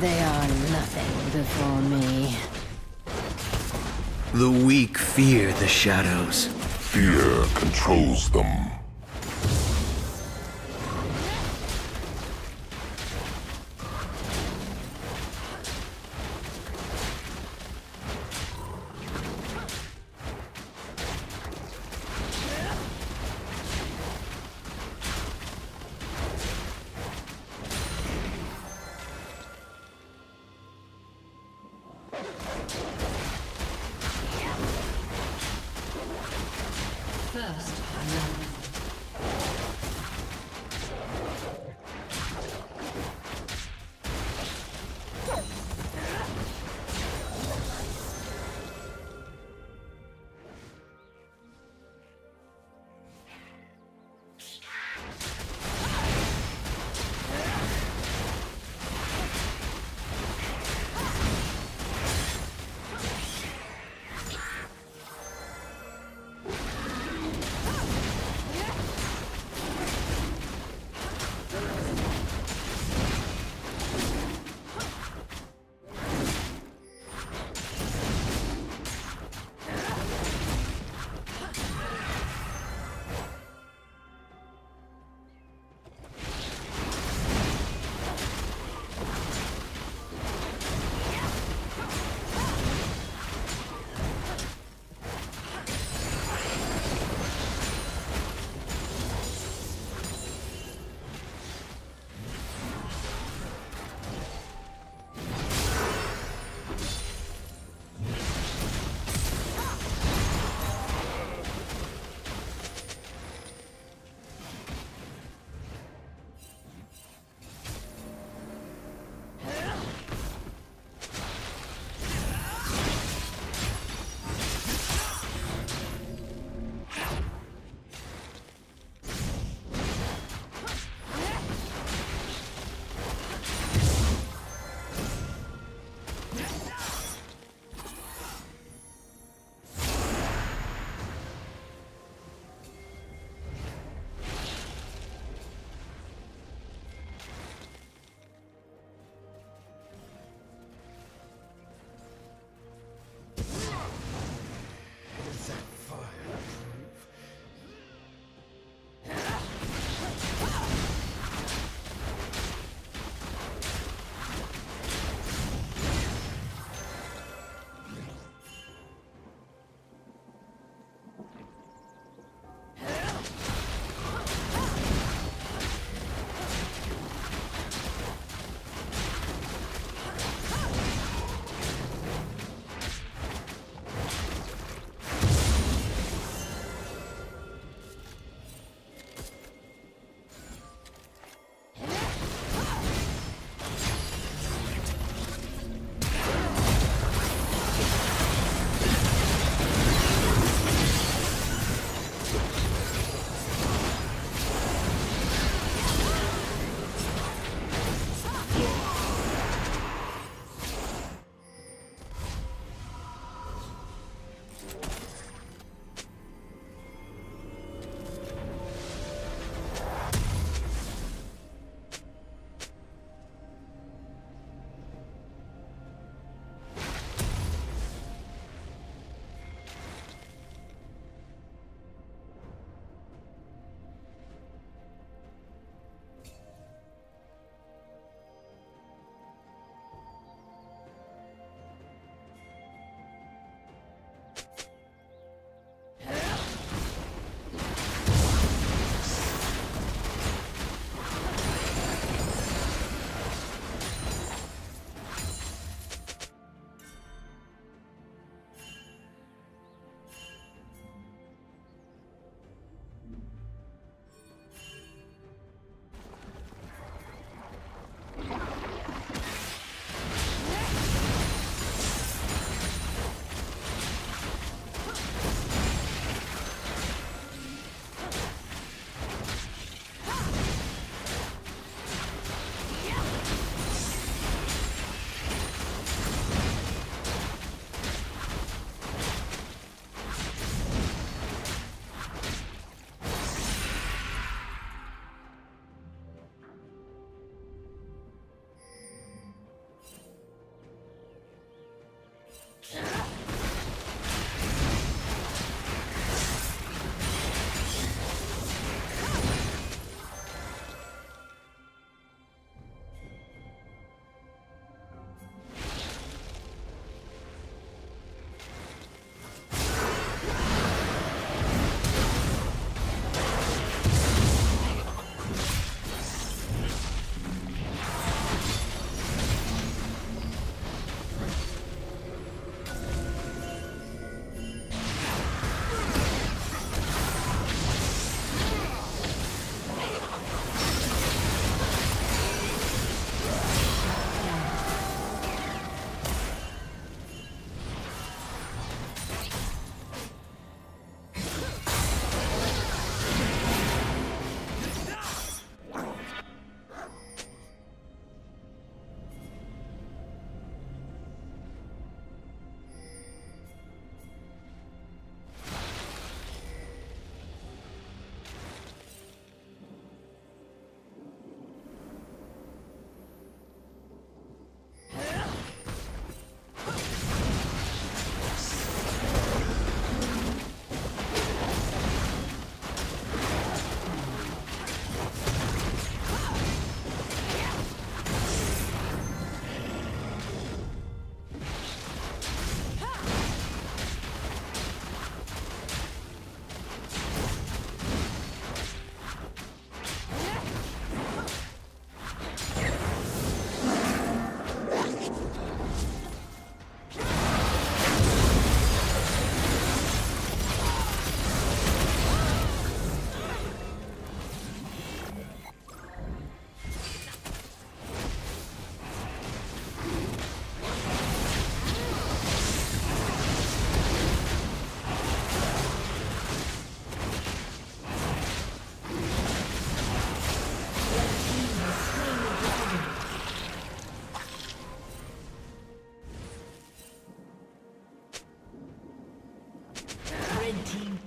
They are nothing before me. The weak fear the shadows. Fear controls them. First, love.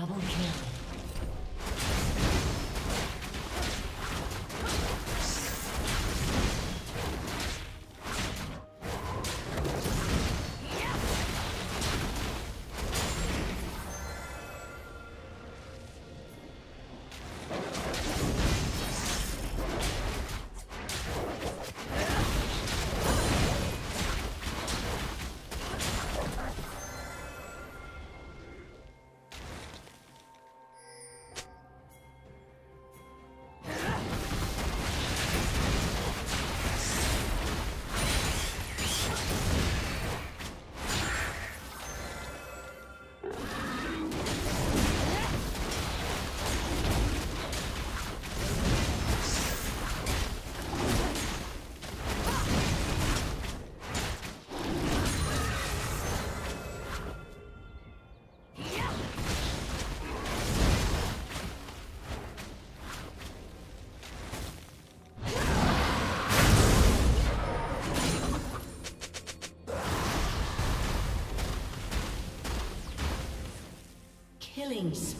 Double kill. Killing spree.